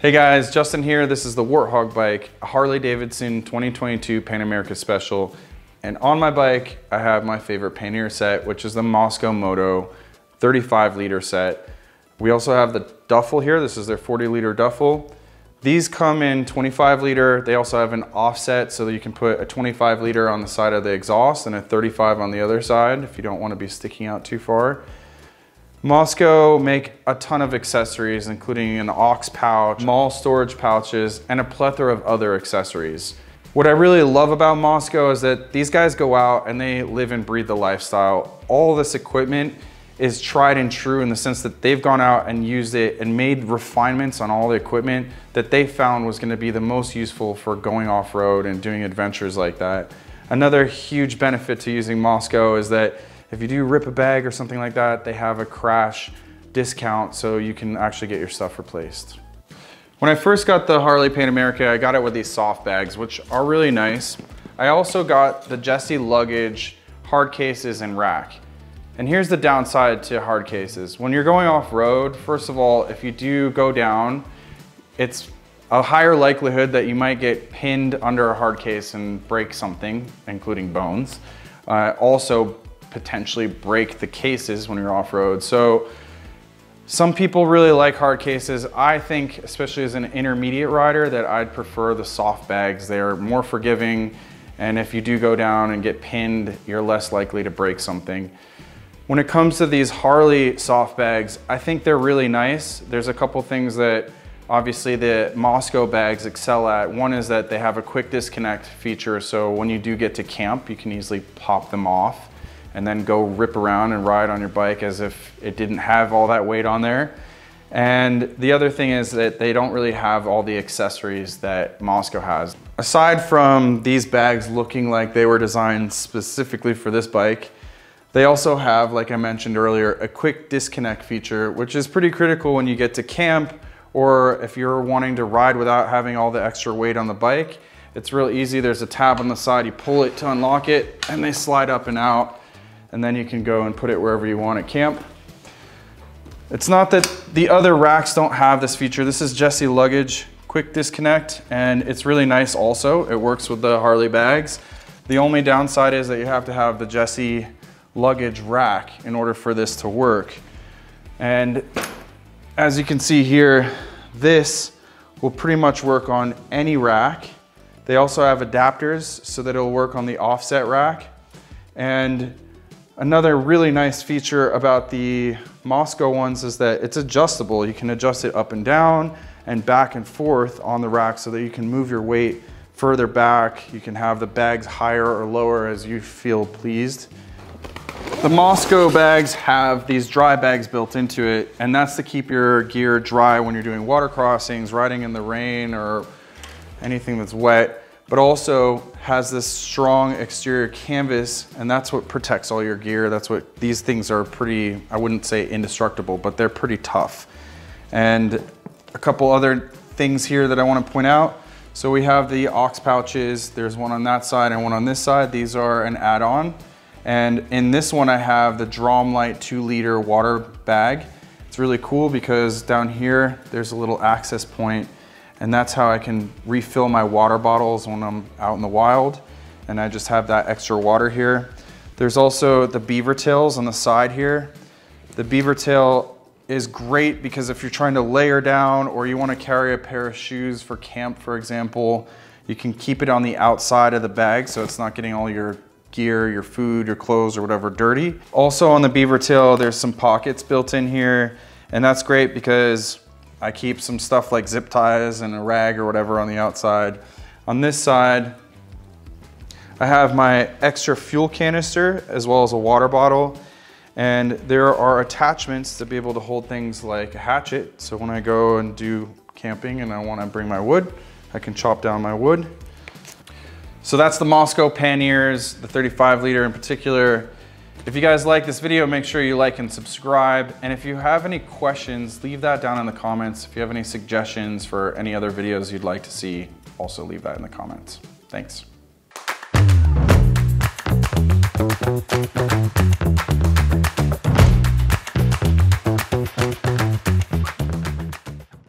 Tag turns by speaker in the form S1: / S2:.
S1: Hey guys, Justin here. This is the Warthog bike, Harley Davidson 2022 Pan America Special. And on my bike, I have my favorite pannier set, which is the Mosko Moto 35 liter set. We also have the duffel here. This is their 40 liter duffel. These come in 25 liter. They also have an offset so that you can put a 25 liter on the side of the exhaust and a 35 on the other side if you don't want to be sticking out too far. Mosko make a ton of accessories, including an aux pouch, small storage pouches, and a plethora of other accessories. What I really love about Mosko is that these guys go out and they live and breathe the lifestyle. All this equipment is tried and true in the sense that they've gone out and used it and made refinements on all the equipment that they found was gonna be the most useful for going off-road and doing adventures like that. Another huge benefit to using Mosko is that if you do rip a bag or something like that, they have a crash discount so you can actually get your stuff replaced. When I first got the Harley Pan America, I got it with these soft bags, which are really nice. I also got the Jesse luggage hard cases and rack. And here's the downside to hard cases. When you're going off road, first of all, if you do go down, it's a higher likelihood that you might get pinned under a hard case and break something, including bones. Uh, also potentially break the cases when you're off road. So some people really like hard cases. I think, especially as an intermediate rider, that I'd prefer the soft bags. They're more forgiving. And if you do go down and get pinned, you're less likely to break something. When it comes to these Harley soft bags, I think they're really nice. There's a couple things that obviously the Mosko bags excel at. One is that they have a quick disconnect feature, so when you do get to camp, you can easily pop them off and then go rip around and ride on your bike as if it didn't have all that weight on there. And the other thing is that they don't really have all the accessories that Mosko has. Aside from these bags looking like they were designed specifically for this bike, they also have, like I mentioned earlier, a quick disconnect feature, which is pretty critical when you get to camp or if you're wanting to ride without having all the extra weight on the bike. It's real easy. There's a tab on the side. You pull it to unlock it and they slide up and out. And then you can go and put it wherever you want at camp. It's not that the other racks don't have this feature. This is Jesse luggage, quick disconnect, and it's really nice also. It works with the Harley bags. The only downside is that you have to have the Jesse luggage rack in order for this to work. And as you can see here, this will pretty much work on any rack. They also have adapters so that it'll work on the offset rack. And another really nice feature about the Mosko ones is that it's adjustable. You can adjust it up and down and back and forth on the rack so that you can move your weight further back. You can have the bags higher or lower as you feel pleased. The Mosko bags have these dry bags built into it, and that's to keep your gear dry when you're doing water crossings, riding in the rain, or anything that's wet, but also has this strong exterior canvas, and that's what protects all your gear. That's what, these things are pretty, I wouldn't say indestructible, but they're pretty tough. And a couple other things here that I wanna point out. So we have the aux pouches. There's one on that side and one on this side. These are an add-on. And in this one, I have the DromLite two liter water bag. It's really cool because down here, there's a little access point and that's how I can refill my water bottles when I'm out in the wild. And I just have that extra water here. There's also the beaver tails on the side here. The beaver tail is great because if you're trying to layer down or you wanna carry a pair of shoes for camp, for example, you can keep it on the outside of the bag so it's not getting all your gear, your food, your clothes, or whatever dirty. Also on the beaver tail, there's some pockets built in here, and that's great because I keep some stuff like zip ties and a rag or whatever on the outside. On this side, I have my extra fuel canister as well as a water bottle. And there are attachments to be able to hold things like a hatchet. So when I go and do camping and I wanna bring my wood, I can chop down my wood so that's the Mosko panniers, the 35 liter in particular. If you guys like this video, make sure you like and subscribe. And if you have any questions, leave that down in the comments. If you have any suggestions for any other videos you'd like to see, also leave that in the comments. Thanks.